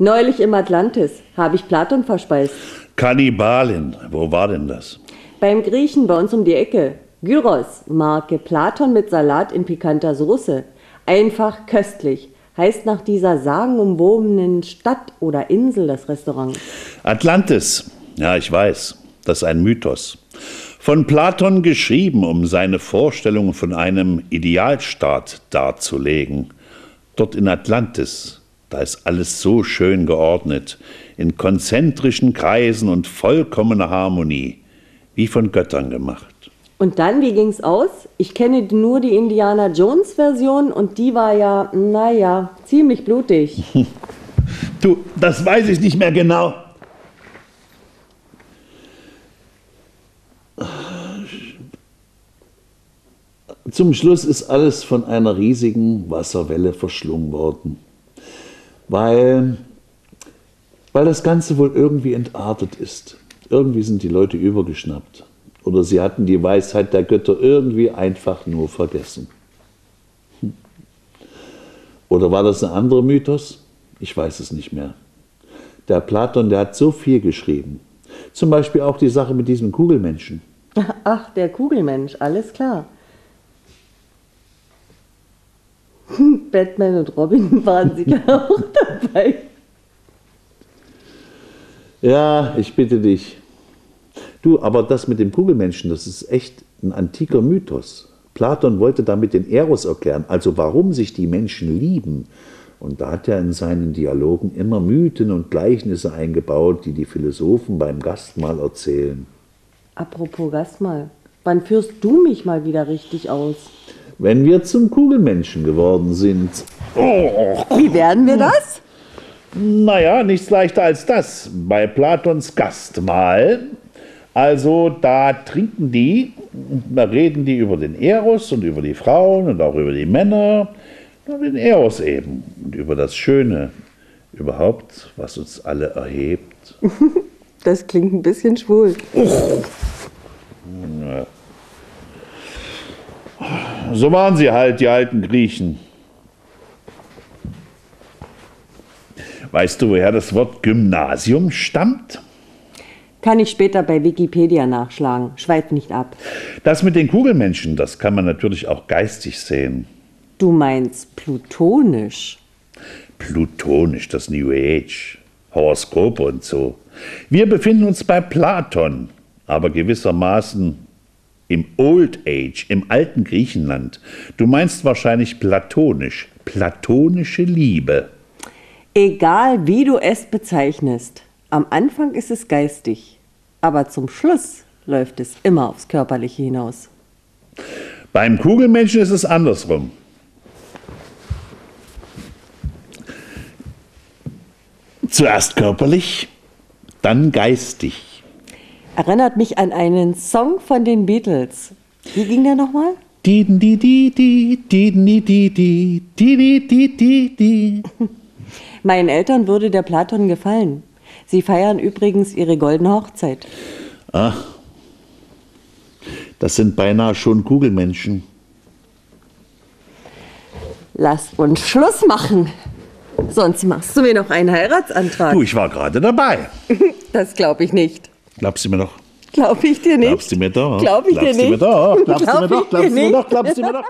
Neulich im Atlantis habe ich Platon verspeist. Kannibalin, wo war denn das? Beim Griechen bei uns um die Ecke. Gyros, Marke Platon mit Salat in pikanter Soße. Einfach köstlich. Heißt nach dieser sagenumwobenen Stadt oder Insel das Restaurant. Atlantis, ja, ich weiß, das ist ein Mythos. Von Platon geschrieben, um seine Vorstellung von einem Idealstaat darzulegen. Dort in Atlantis, da ist alles so schön geordnet, in konzentrischen Kreisen und vollkommener Harmonie, wie von Göttern gemacht. Und dann, wie ging's aus? Ich kenne nur die Indiana Jones Version und die war ja, naja, ziemlich blutig. Du, das weiß ich nicht mehr genau. Zum Schluss ist alles von einer riesigen Wasserwelle verschlungen worden, weil, weil das Ganze wohl irgendwie entartet ist. Irgendwie sind die Leute übergeschnappt. Oder sie hatten die Weisheit der Götter irgendwie einfach nur vergessen. Hm. Oder war das ein anderer Mythos? Ich weiß es nicht mehr. Der Platon, der hat so viel geschrieben. Zum Beispiel auch die Sache mit diesem Kugelmenschen. Ach, der Kugelmensch, alles klar. Batman und Robin waren sicher auch dabei. Ja, ich bitte dich. Du, aber das mit dem Kugelmenschen, das ist echt ein antiker Mythos. Platon wollte damit den Eros erklären, also warum sich die Menschen lieben. Und da hat er in seinen Dialogen immer Mythen und Gleichnisse eingebaut, die die Philosophen beim Gastmahl erzählen. Apropos Gastmahl, wann führst du mich mal wieder richtig aus? Wenn wir zum Kugelmenschen geworden sind. Oh. Wie werden wir das? Naja, nichts leichter als das. Bei Platons Gastmahl also da trinken die, da reden die über den Eros und über die Frauen und auch über die Männer, über den Eros eben und über das Schöne überhaupt, was uns alle erhebt. Das klingt ein bisschen schwul. So waren sie halt, die alten Griechen. Weißt du, woher das Wort Gymnasium stammt? Kann ich später bei Wikipedia nachschlagen. Schweif nicht ab. Das mit den Kugelmenschen, das kann man natürlich auch geistig sehen. Du meinst plutonisch. Plutonisch, das New Age, Horoskope und so. Wir befinden uns bei Platon, aber gewissermaßen im Old Age, im alten Griechenland. Du meinst wahrscheinlich platonisch, platonische Liebe. Egal wie du es bezeichnest, am Anfang ist es geistig aber zum Schluss läuft es immer aufs Körperliche hinaus. Beim Kugelmenschen ist es andersrum. Zuerst körperlich, dann geistig. Erinnert mich an einen Song von den Beatles. Wie ging der nochmal? Meinen Eltern würde der Platon gefallen. Sie feiern übrigens ihre goldene Hochzeit. Ah, das sind beinahe schon Kugelmenschen. Lass uns Schluss machen. Sonst machst du mir noch einen Heiratsantrag. Du, ich war gerade dabei. das glaube ich nicht. Glaubst du mir doch? Glaub ich dir nicht. Glaubst du mir doch? Glaub ich Glaubst dir nicht. Glaubst du mir doch? Glaubst du mir doch? Glaubst du mir doch? Glaubst du mir doch?